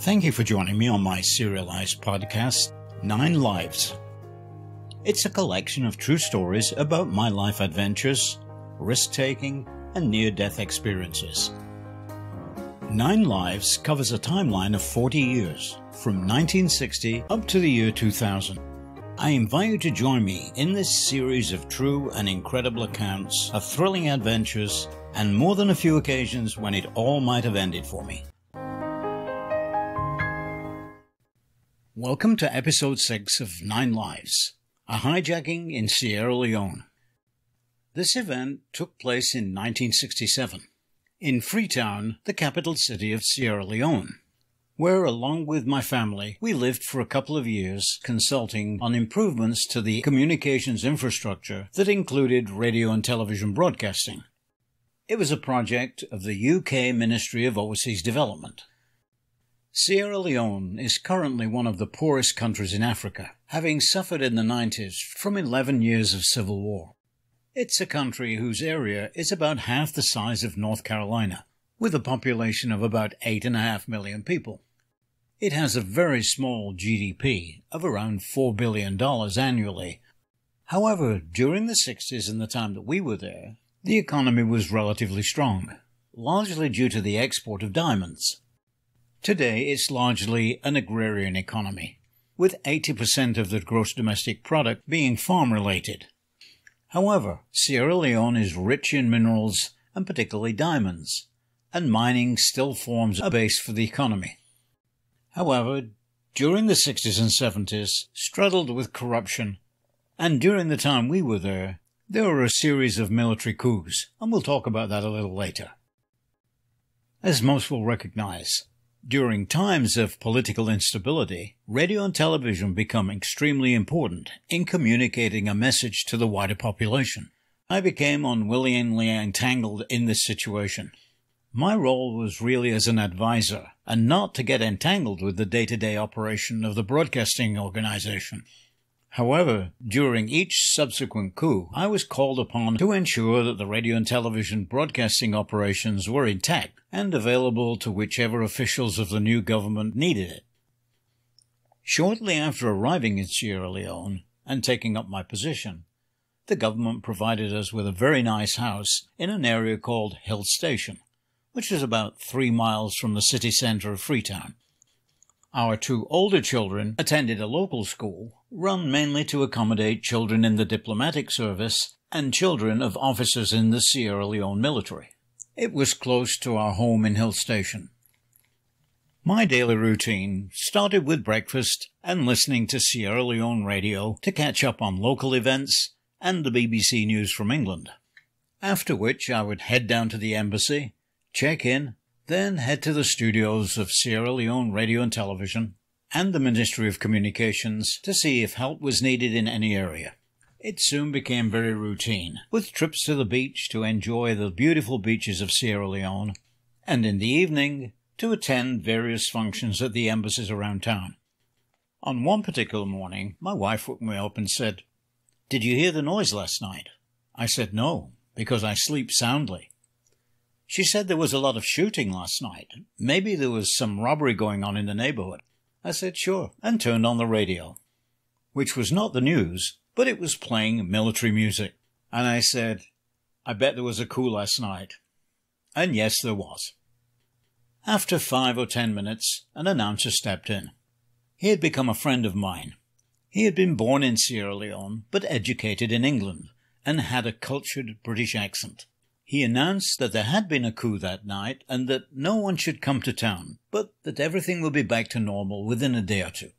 Thank you for joining me on my serialized podcast, Nine Lives. It's a collection of true stories about my life adventures, risk taking, and near death experiences. Nine Lives covers a timeline of 40 years, from 1960 up to the year 2000. I invite you to join me in this series of true and incredible accounts of thrilling adventures and more than a few occasions when it all might have ended for me. Welcome to episode 6 of Nine Lives A hijacking in Sierra Leone. This event took place in 1967 in Freetown, the capital city of Sierra Leone, where, along with my family, we lived for a couple of years consulting on improvements to the communications infrastructure that included radio and television broadcasting. It was a project of the UK Ministry of Overseas Development. Sierra Leone is currently one of the poorest countries in Africa, having suffered in the 90s from 11 years of civil war. It's a country whose area is about half the size of North Carolina, with a population of about 8.5 million people. It has a very small GDP of around $4 billion annually. However, during the 60s and the time that we were there, the economy was relatively strong, largely due to the export of diamonds. Today, it's largely an agrarian economy, with 80% of the gross domestic product being farm related. However, Sierra Leone is rich in minerals and particularly diamonds, and mining still forms a base for the economy. However, during the 60s and 70s, straddled with corruption, and during the time we were there, there were a series of military coups, and we'll talk about that a little later. As most will recognize, during times of political instability, radio and television become extremely important in communicating a message to the wider population. I became unwillingly entangled in this situation. My role was really as an advisor and not to get entangled with the day to day operation of the broadcasting organization. However, during each subsequent coup, I was called upon to ensure that the radio and television broadcasting operations were intact and available to whichever officials of the new government needed it. Shortly after arriving in Sierra Leone and taking up my position, the government provided us with a very nice house in an area called Hill Station, which is about three miles from the city center of Freetown. Our two older children attended a local school run mainly to accommodate children in the diplomatic service and children of officers in the Sierra Leone military. It was close to our home in Hill Station. My daily routine started with breakfast and listening to Sierra Leone radio to catch up on local events and the BBC News from England. After which I would head down to the embassy, check in, then head to the studios of Sierra Leone Radio and Television and the Ministry of Communications to see if help was needed in any area. It soon became very routine, with trips to the beach to enjoy the beautiful beaches of Sierra Leone, and in the evening to attend various functions at the embassies around town. On one particular morning, my wife woke me up and said, Did you hear the noise last night? I said no, because I sleep soundly. She said there was a lot of shooting last night. Maybe there was some robbery going on in the neighborhood. I said sure, and turned on the radio, which was not the news, but it was playing military music. And I said, I bet there was a coup last night. And yes, there was. After five or ten minutes, an announcer stepped in. He had become a friend of mine. He had been born in Sierra Leone, but educated in England, and had a cultured British accent. He announced that there had been a coup that night and that no one should come to town, but that everything would be back to normal within a day or two.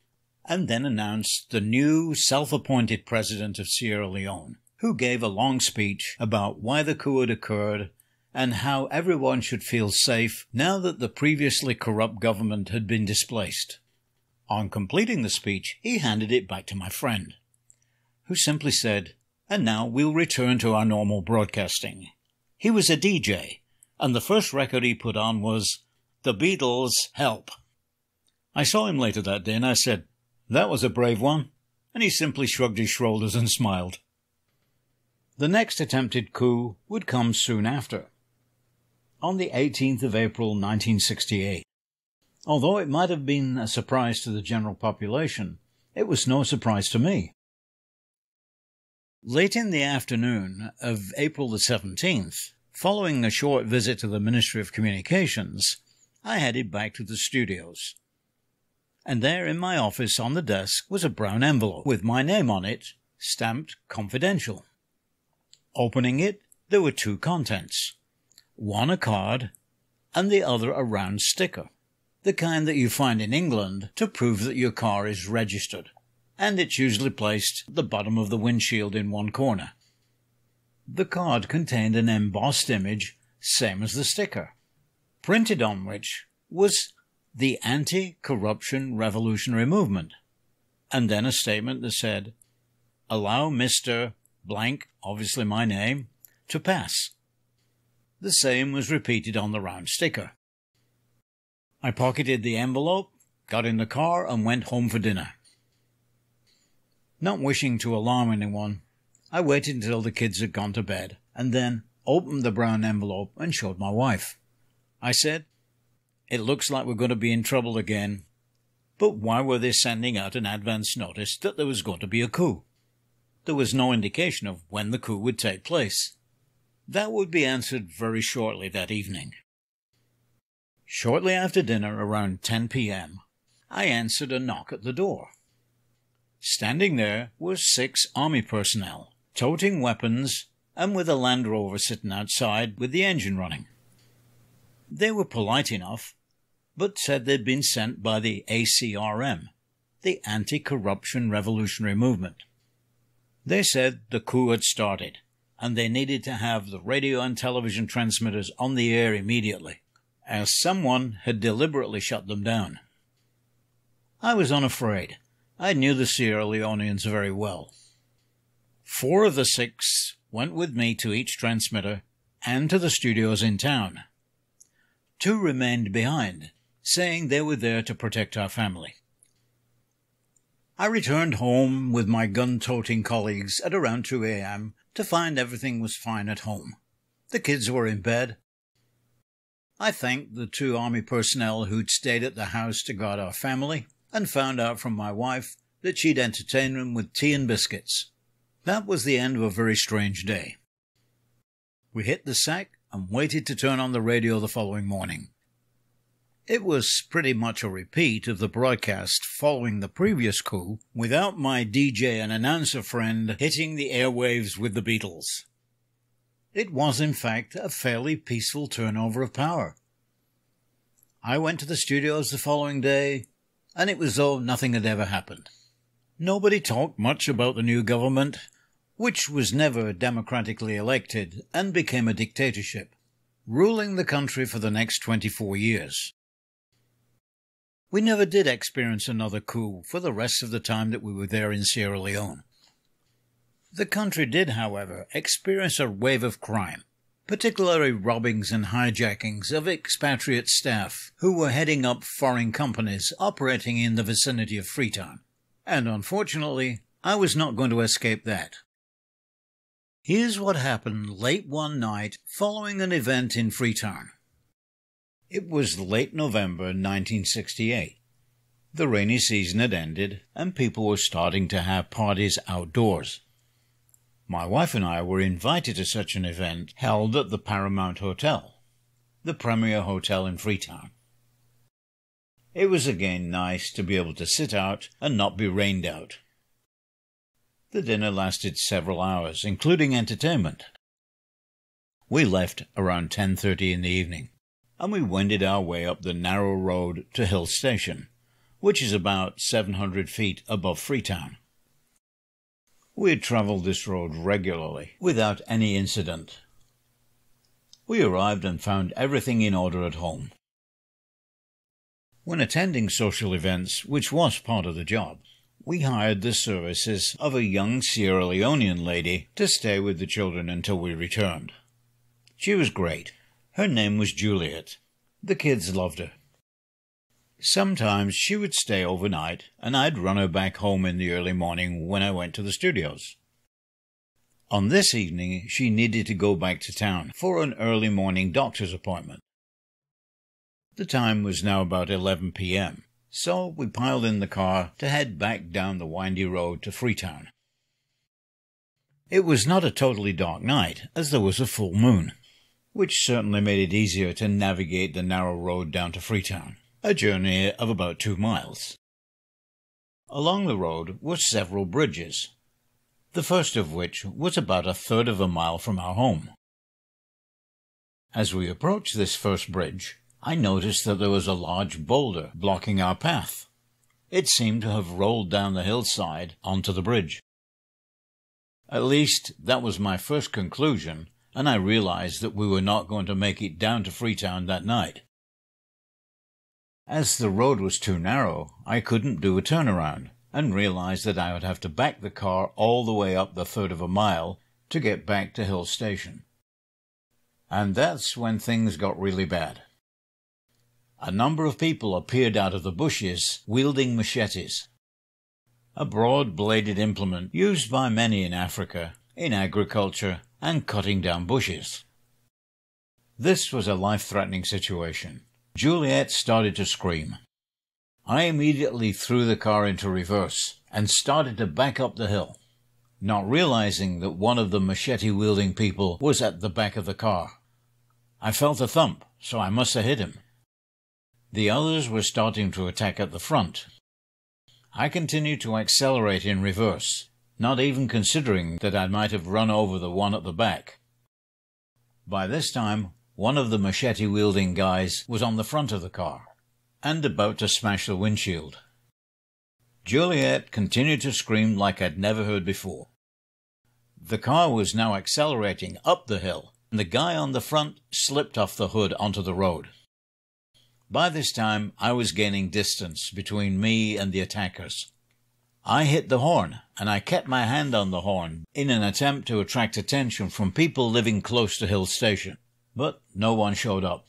And then announced the new self appointed president of Sierra Leone, who gave a long speech about why the coup had occurred and how everyone should feel safe now that the previously corrupt government had been displaced. On completing the speech, he handed it back to my friend, who simply said, And now we'll return to our normal broadcasting. He was a DJ, and the first record he put on was The Beatles' Help. I saw him later that day and I said, That was a brave one. And he simply shrugged his shoulders and smiled. The next attempted coup would come soon after. On the 18th of April 1968, Although it might have been a surprise to the general population, it was no surprise to me. Late in the afternoon of April the 17th, following a short visit to the Ministry of Communications, I headed back to the studios. And there in my office on the desk was a brown envelope with my name on it, stamped confidential. Opening it, there were two contents one a card, and the other a round sticker, the kind that you find in England to prove that your car is registered and it's usually placed at the bottom of the windshield in one corner. The card contained an embossed image, same as the sticker, printed on which was the Anti Corruption Revolutionary Movement, and then a statement that said, Allow Mr. Blank, obviously my name, to pass. The same was repeated on the round sticker. I pocketed the envelope, got in the car, and went home for dinner. Not wishing to alarm anyone, I waited until the kids had gone to bed and then opened the brown envelope and showed my wife. I said, It looks like we're going to be in trouble again. But why were they sending out an advance notice that there was going to be a coup? There was no indication of when the coup would take place. That would be answered very shortly that evening. Shortly after dinner, around 10 p.m., I answered a knock at the door. Standing there were six army personnel, toting weapons and with a Land Rover sitting outside with the engine running. They were polite enough, but said they'd been sent by the ACRM, the Anti Corruption Revolutionary Movement. They said the coup had started, and they needed to have the radio and television transmitters on the air immediately, as someone had deliberately shut them down. I was unafraid I knew the Sierra Leoneans very well. Four of the six went with me to each transmitter and to the studios in town. Two remained behind, saying they were there to protect our family. I returned home with my gun toting colleagues at around 2 a.m. to find everything was fine at home. The kids were in bed. I thanked the two Army personnel who'd stayed at the house to guard our family and found out from my wife that she'd entertain them with tea and biscuits. That was the end of a very strange day. We hit the sack and waited to turn on the radio the following morning. It was pretty much a repeat of the broadcast following the previous coup, without my DJ and announcer friend hitting the airwaves with the Beatles. It was, in fact, a fairly peaceful turnover of power. I went to the studios the following day and it was as though nothing had ever happened. Nobody talked much about the new government, which was never democratically elected and became a dictatorship, ruling the country for the next 24 years. We never did experience another coup for the rest of the time that we were there in Sierra Leone. The country did, however, experience a wave of crime, particularly robbings and hijackings of expatriate staff who were heading up foreign companies operating in the vicinity of Freetown. And unfortunately, I was not going to escape that. Here's what happened late one night following an event in Freetown. It was late November 1968. The rainy season had ended, and people were starting to have parties outdoors. My wife and I were invited to such an event held at the Paramount Hotel, the premier hotel in Freetown. It was again nice to be able to sit out and not be rained out. The dinner lasted several hours, including entertainment. We left around 10:30 in the evening, and we wended our way up the narrow road to Hill Station, which is about 700 feet above Freetown. We had travelled this road regularly, without any incident. We arrived and found everything in order at home. When attending social events, which was part of the job, we hired the services of a young Sierra Leonean lady to stay with the children until we returned. She was great. Her name was Juliet. The kids loved her. Sometimes she would stay overnight, and I'd run her back home in the early morning when I went to the studios. On this evening, she needed to go back to town for an early morning doctor's appointment. The time was now about 11 p.m., so we piled in the car to head back down the windy road to Freetown. It was not a totally dark night, as there was a full moon, which certainly made it easier to navigate the narrow road down to Freetown, a journey of about two miles. Along the road were several bridges, the first of which was about a third of a mile from our home. As we approached this first bridge, I noticed that there was a large boulder blocking our path. It seemed to have rolled down the hillside onto the bridge. At least, that was my first conclusion, and I realized that we were not going to make it down to Freetown that night. As the road was too narrow, I couldn't do a turnaround, and realized that I would have to back the car all the way up the third of a mile to get back to Hill Station. And that's when things got really bad. A number of people appeared out of the bushes wielding machetes a broad bladed implement used by many in Africa in agriculture and cutting down bushes. This was a life threatening situation. Juliet started to scream. I immediately threw the car into reverse and started to back up the hill, not realizing that one of the machete wielding people was at the back of the car. I felt a thump, so I must have hit him. The others were starting to attack at the front, I continued to accelerate in reverse, not even considering that I might have run over the one at the back. By this time, one of the machete wielding guys was on the front of the car and about to smash the windshield. Juliet continued to scream like I'd never heard before. The car was now accelerating up the hill, and the guy on the front slipped off the hood onto the road. By this time, I was gaining distance between me and the attackers. I hit the horn, and I kept my hand on the horn in an attempt to attract attention from people living close to Hill Station, but no one showed up.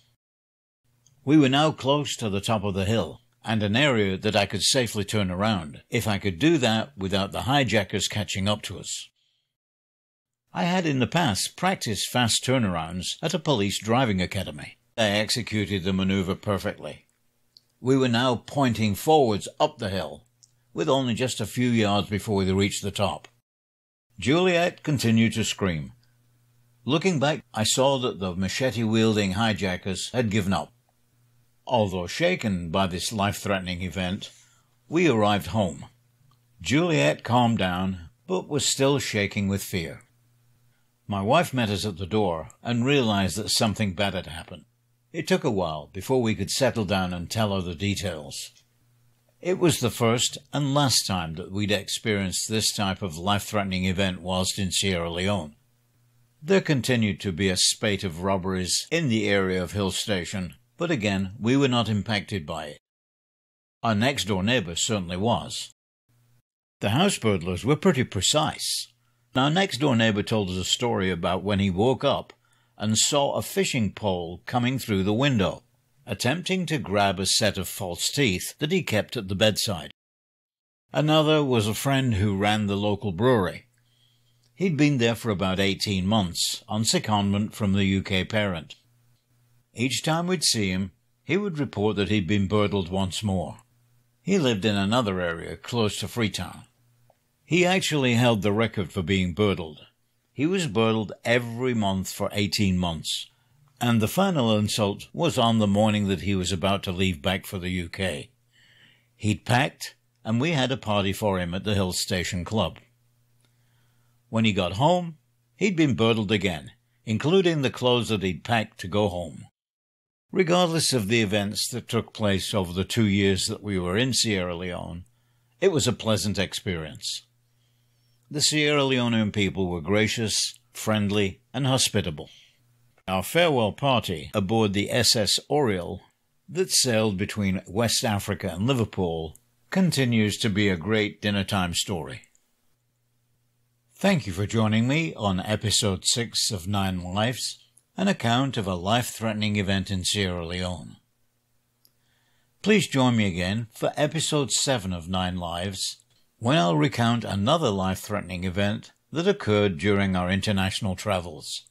We were now close to the top of the hill, and an area that I could safely turn around, if I could do that without the hijackers catching up to us. I had in the past practiced fast turnarounds at a police driving academy. They executed the maneuver perfectly. We were now pointing forwards up the hill, with only just a few yards before we reached the top. Juliet continued to scream. Looking back, I saw that the machete wielding hijackers had given up. Although shaken by this life threatening event, we arrived home. Juliet calmed down, but was still shaking with fear. My wife met us at the door and realized that something bad had happened. It took a while before we could settle down and tell her the details. It was the first and last time that we'd experienced this type of life threatening event whilst in Sierra Leone. There continued to be a spate of robberies in the area of Hill Station, but again, we were not impacted by it. Our next door neighbour certainly was. The house burglars were pretty precise. Our next door neighbour told us a story about when he woke up and saw a fishing pole coming through the window, attempting to grab a set of false teeth that he kept at the bedside. Another was a friend who ran the local brewery. He'd been there for about 18 months on secondment from the UK parent. Each time we'd see him, he would report that he'd been burgled once more. He lived in another area close to Freetown. He actually held the record for being burgled, he was burgled every month for 18 months, and the final insult was on the morning that he was about to leave back for the UK. He'd packed, and we had a party for him at the Hill Station Club. When he got home, he'd been burgled again, including the clothes that he'd packed to go home. Regardless of the events that took place over the two years that we were in Sierra Leone, it was a pleasant experience. The Sierra Leonean people were gracious, friendly, and hospitable. Our farewell party aboard the SS Aureol that sailed between West Africa and Liverpool continues to be a great dinner time story. Thank you for joining me on episode 6 of Nine Lives, an account of a life threatening event in Sierra Leone. Please join me again for episode 7 of Nine Lives when I'll recount another life threatening event that occurred during our international travels.